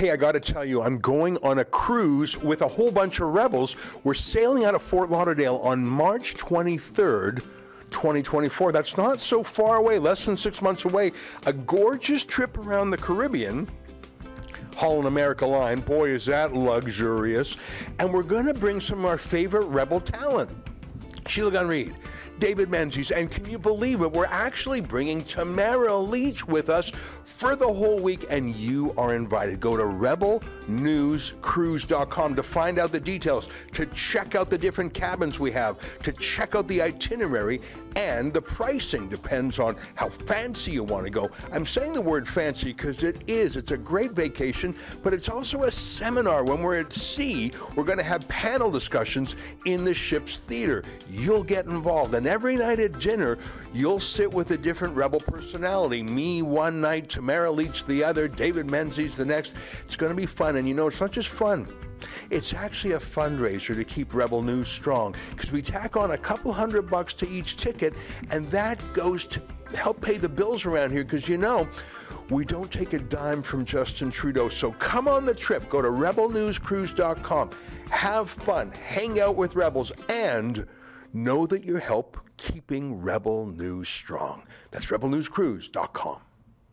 Hey, I got to tell you, I'm going on a cruise with a whole bunch of rebels. We're sailing out of Fort Lauderdale on March 23rd. 2024. That's not so far away, less than six months away. A gorgeous trip around the Caribbean. Holland America line. Boy, is that luxurious. And we're going to bring some of our favorite rebel talent. Sheila Gunn Reid, David Menzies, and can you believe it? We're actually bringing Tamara Lich with us for the whole week, and you are invited. Go to rebelnewscruise.com to find out the details, to check out the different cabins we have, to check out the itinerary, and the pricing depends on how fancy you want to go. I'm saying the word fancy because it is. It's a great vacation, but it's also a seminar. When we're at sea, we're going to have panel discussions in the ship's theater. You'll get involved, and every night at dinner, you'll sit with a different rebel personality. Me one night, Tamara Lich the other, David Menzies the next. It's going to be fun, and you know, it's not just fun. It's actually a fundraiser to keep Rebel News strong because we tack on a couple hundred bucks to each ticket, and that goes to help pay the bills around here because you know, we don't take a dime from Justin Trudeau. So come on the trip. Go to rebelnewscruise.com. Have fun, hang out with rebels, and know that you help keeping Rebel News strong. That's rebelnewscruise.com.